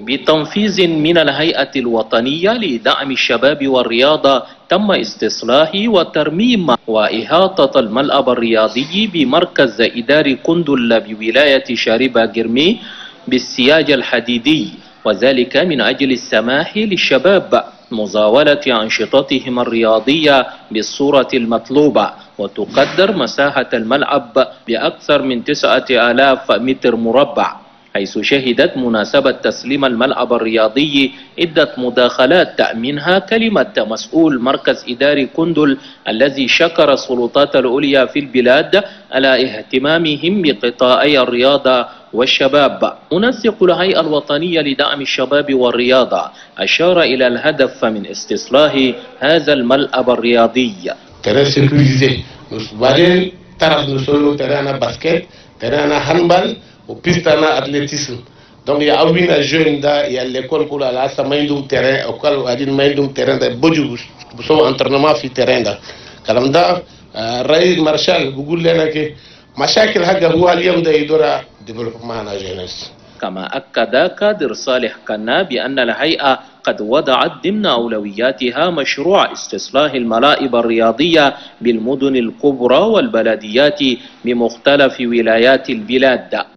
بتنفيذ من الهيئة الوطنية لدعم الشباب والرياضة تم استصلاح وترميم وإحاطة الملعب الرياضي بمركز إداري كندل بولاية شاربة جرمي بالسياج الحديدي. وذلك من أجل السماح للشباب مزاولة أنشطتهم الرياضية بالصورة المطلوبة. وتقدر مساحة الملعب بأكثر من تسعة آلاف متر مربع. حيث شهدت مناسبة تسليم الملعب الرياضي عدة مداخلات منها كلمة مسؤول مركز إداري كندل الذي شكر السلطات العليا في البلاد على اهتمامهم بقطاعي الرياضة والشباب. منسق الهيئة الوطنية لدعم الشباب والرياضة. أشار إلى الهدف من استصلاح هذا الملعب الرياضي. Terrain sécurisé. Nous taraf nous sommes terrain basket, terrain handball, ou piste athlétisme. Donc il y a un jeune da a l'école pour la sa main d'un terrain, au qual a dit main d'un terrain da boju so entraînement fi terrain da. Kalam da rai marshal bugul lena ke مشاكل حقه هو اليوم ده يدور ديفلوبمنت جينيس كما أكد كادر صالح كنا بأن الهيئة قد وضعت ضمن أولوياتها مشروع استصلاح الملاعب الرياضية بالمدن الكبرى والبلديات بمختلف ولايات البلاد.